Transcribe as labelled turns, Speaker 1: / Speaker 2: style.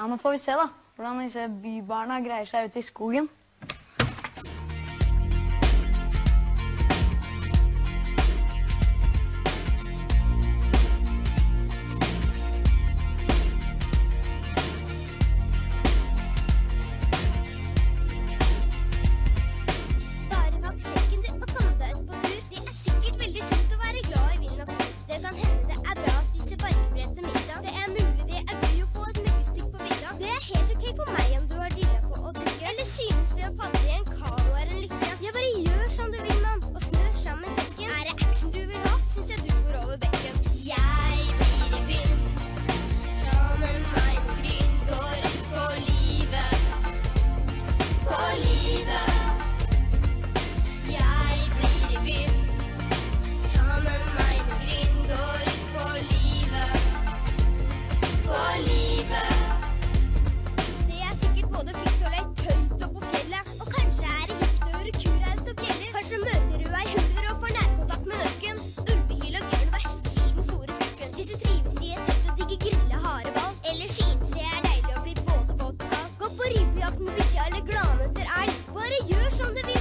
Speaker 1: Ja, Nå får vi se da, hvordan disse bybarna greier seg ute i skogen. on the video.